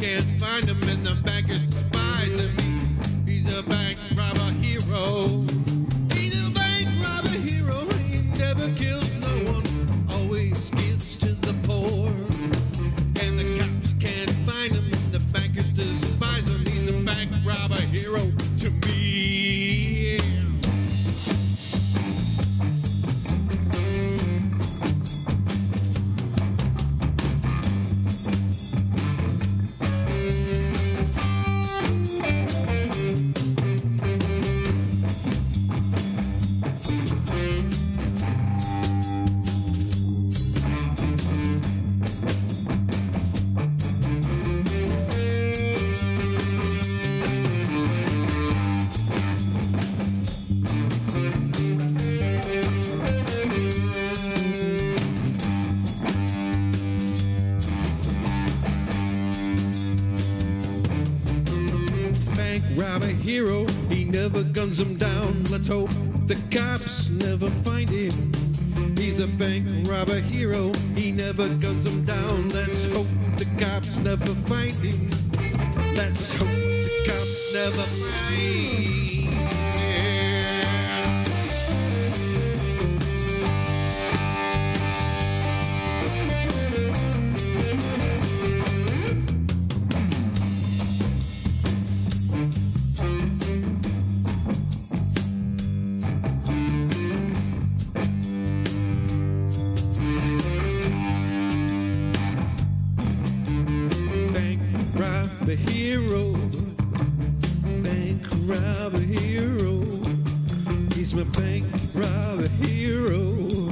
can't find him, and the bankers despise him. He's a bank robber hero. He's a bank robber hero. He never kills no one, always gives to the poor. And the cops can't find him, and the bankers despise him. He's a bank robber hero to me. Bank robber hero. He never guns them down. Let's hope the cops never find him. He's a bank robber hero. He never guns them down. Let's hope the cops never find him. Let's hope the cops never find. Bank robber hero. Bank robber hero. He's my bank robber hero.